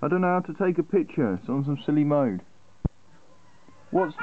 I don't know how to take a picture. It's on some silly mode. What's